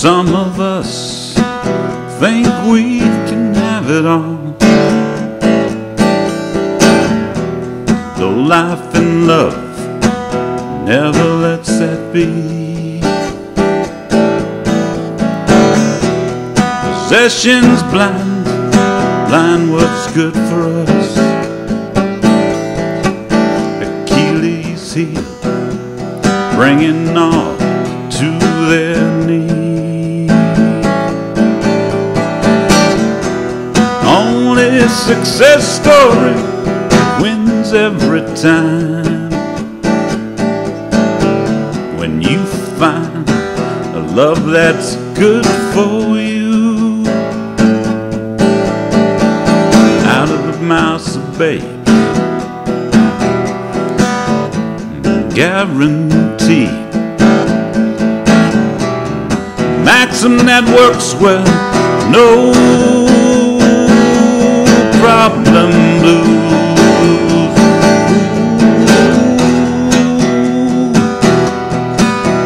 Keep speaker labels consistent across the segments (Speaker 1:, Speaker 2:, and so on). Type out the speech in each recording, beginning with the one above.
Speaker 1: Some of us think we can have it all. Though life and love never lets that be. Possessions blind, blind what's good for us. Achilles heel, bringing all to their knees. Success story wins every time. When you find a love that's good for you, out of the mouths of babes, guaranteed maxim that works well. No problem blues. Ooh.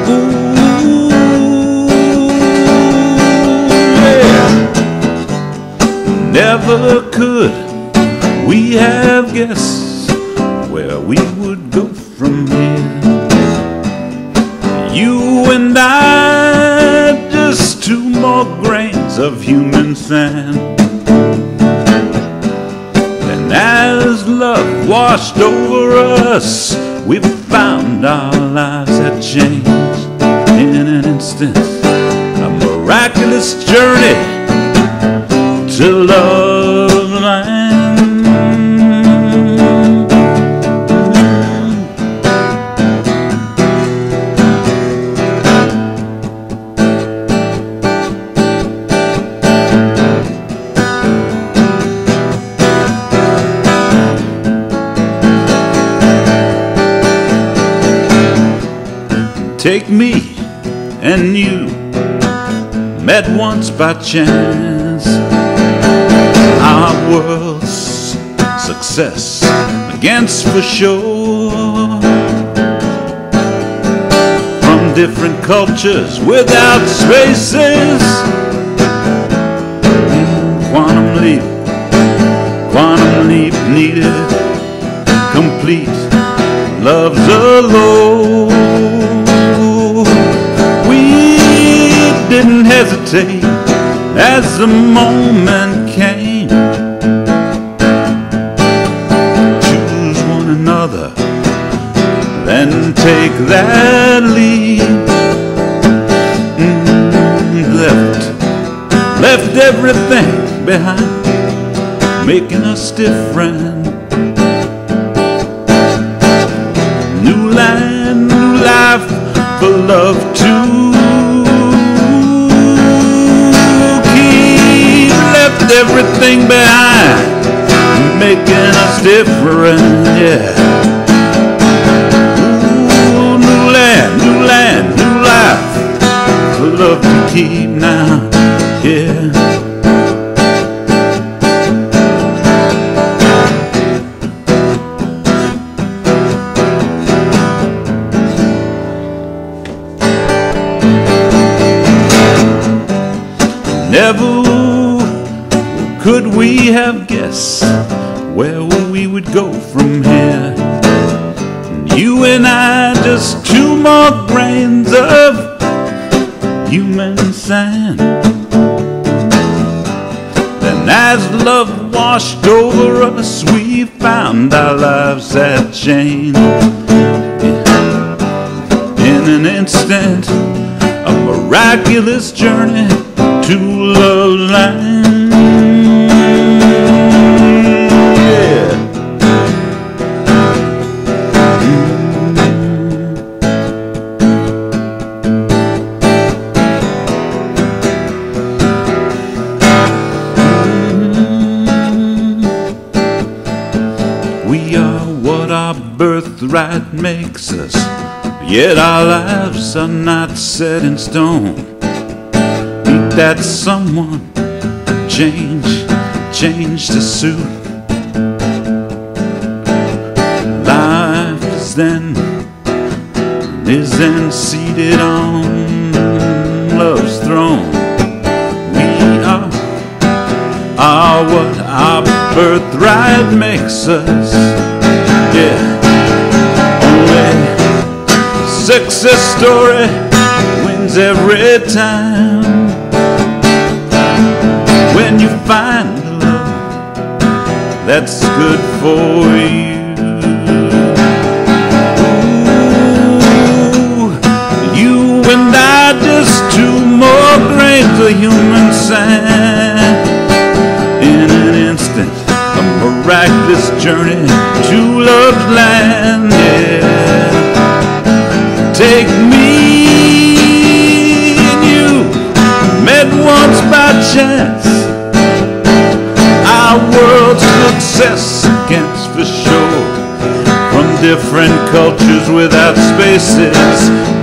Speaker 1: Ooh, Yeah. Never could we have guessed where we would go from here. You and I, just two more grains of human sand. Washed over us, we found our lives had changed in an instant. A miraculous journey to love Take me and you met once by chance. Our world's success against for sure. From different cultures without spaces. Quantum leap, quantum leap needed, complete. Love's alone. Didn't as the moment came. Choose one another, then take that leap. Mm, left, left everything behind, making us different. New land, new life for love to everything behind, making us different, yeah. Could we have guessed where we would go from here. You and I, just two more grains of human sand. Then, as love washed over us, we found our lives had changed. In an instant, a miraculous journey to love land. right makes us, yet our lives are not set in stone. Need that someone change, change to suit. Life is then, is then seated on love's throne. We are, are what our birthright makes us. Yeah success story wins every time. When you find love that's good for you. Ooh, you and I just two more grains of human sand in an instant, a miraculous journey to love's land. Take me and you met once by chance. Our world's success against for sure. From different cultures without spaces,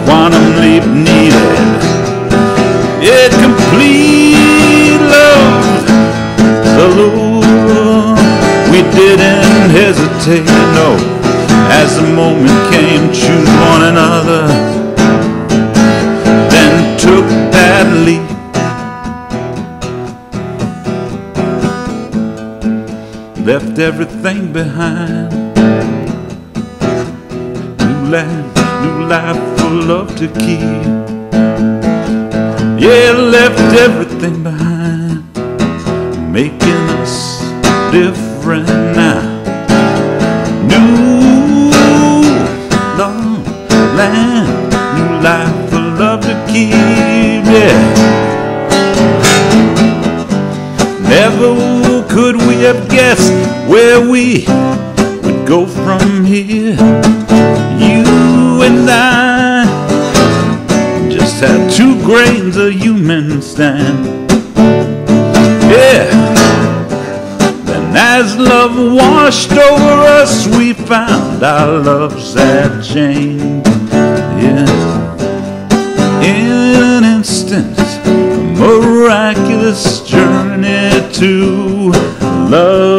Speaker 1: quantum leap needed. It complete love, the lure. We didn't hesitate, no. As the moment came, choose one another. Then took that leap. Left everything behind. New land, new life for love to keep. Yeah, left everything behind, making us different now. Land, new life for love to keep. Yeah. Never could we have guessed where we would go from here. You and I just had two grains of human stand. Yeah. As love washed over us, we found our loves had changed. Love